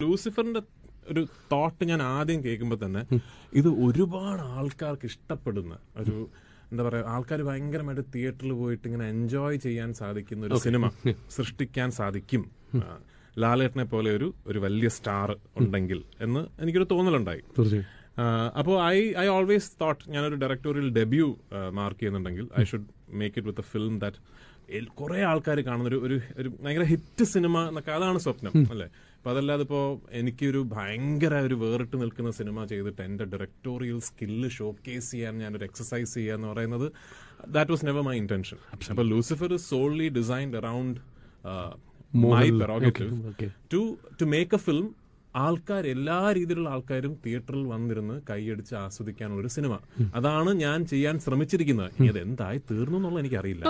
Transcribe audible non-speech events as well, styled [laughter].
ലൂസിഫറിന്റെ ഒരു തോട്ട് ഞാൻ ആദ്യം കേൾക്കുമ്പോൾ തന്നെ ഇത് ഒരുപാട് ആൾക്കാർക്ക് ഇഷ്ടപ്പെടുന്ന ഒരു എന്താ പറയാ ആൾക്കാർ ഭയങ്കരമായിട്ട് തിയേറ്ററിൽ പോയിട്ട് ഇങ്ങനെ എൻജോയ് ചെയ്യാൻ സാധിക്കുന്ന ഒരു സിനിമ [laughs] സൃഷ്ടിക്കാൻ സാധിക്കും. ലാലേട്ടനെ പോലെ ഒരു ഒരു വലിയ സ്റ്റാർ ഉണ്ടെങ്കിൽ എന്ന് എനിക്കൊരു തോന്നലുണ്ടായി. തീർച്ചയായും. അപ്പോൾ ഐ ഐ ഓൾവേസ് തോട്ട് ഞാനൊരു ഡയറക്ടോറിയൽ ഡെബ്യൂ മാർക്ക് ചെയ്യുന്നുണ്ടെങ്കിൽ I should make it with a film that കുറേ ആൾക്കാർ കാണുന്ന ഒരു ഒരു ഭയങ്കര ഹിറ്റ് സിനിമ എന്നൊക്കെ അതാണ് സ്വപ്നം അല്ലേ? അപ്പൊ അതല്ലാതെ ഇപ്പോ എനിക്കൊരു ഭയങ്കര ഒരു വേറിട്ട് നിൽക്കുന്ന സിനിമ ചെയ്തിട്ട് എന്റെ ഡയറക്ടോറിയൽ സ്കില്ല് ഷോ കേസ് ചെയ്യാൻ ഞാനൊരു ഒരു എക്സസൈസ് ചെയ്യുക എന്ന് പറയുന്നത് that was never my intention അപ്പോൾ Lucifer is solely designed around my prerogative to to make a film ആൾക്കാർ എല്ലാ രീതിയിലുള്ള ആൾക്കാരും തിയേറ്ററിൽ വന്നിരുന്ന് കൈയടിച്ച് ആസ്വദിക്കാനുള്ള ഒരു സിനിമ. അതാണ് ഞാൻ ചെയ്യാൻ ശ്രമിച്ചിരിക്കുന്നത്. ഇനി അത് എന്തായി തീർന്നു എന്നുള്ളത് എനിക്കറിയില്ല.